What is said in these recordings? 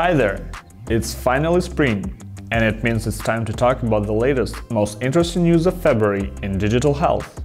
Hi there! It's finally spring, and it means it's time to talk about the latest, most interesting news of February in digital health.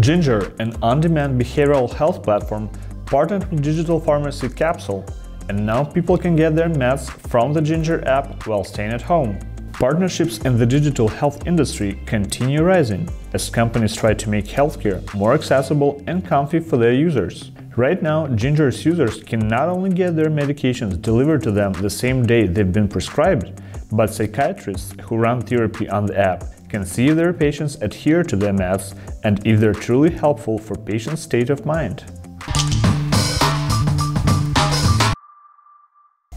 Ginger, an on-demand behavioral health platform, partnered with digital pharmacy Capsule, and now people can get their meds from the Ginger app while staying at home. Partnerships in the digital health industry continue rising as companies try to make healthcare more accessible and comfy for their users. Right now, Ginger's users can not only get their medications delivered to them the same day they've been prescribed, but psychiatrists who run therapy on the app can see their patients adhere to their meds and if they're truly helpful for patients' state of mind.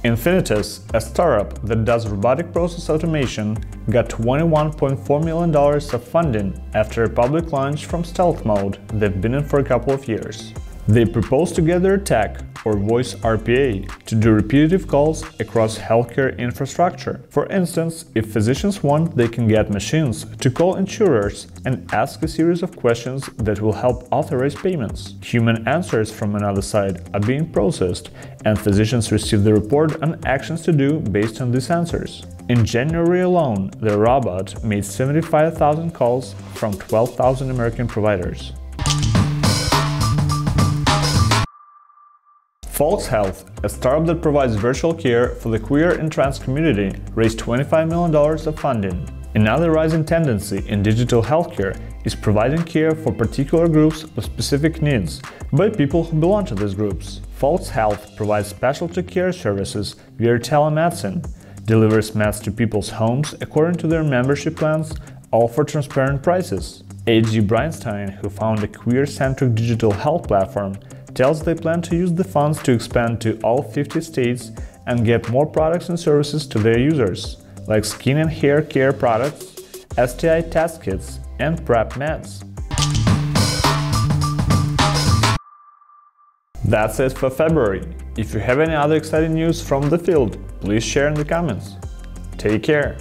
Infinitus, a startup that does robotic process automation, got $21.4 million of funding after a public launch from stealth mode they've been in for a couple of years. They propose to gather tech, or voice RPA, to do repetitive calls across healthcare infrastructure. For instance, if physicians want, they can get machines to call insurers and ask a series of questions that will help authorize payments. Human answers from another side are being processed, and physicians receive the report on actions to do based on these answers. In January alone, the robot made 75,000 calls from 12,000 American providers. Folx Health, a startup that provides virtual care for the queer and trans community, raised $25 million of funding. Another rising tendency in digital healthcare is providing care for particular groups with specific needs by people who belong to these groups. Folx Health provides specialty care services via telemedicine, delivers meds to people's homes according to their membership plans, all for transparent prices. H.G. Breitenstein, who founded a queer-centric digital health platform, tells they plan to use the funds to expand to all 50 states and get more products and services to their users, like skin and hair care products, STI test kits, and PrEP meds. That's it for February. If you have any other exciting news from the field, please share in the comments. Take care!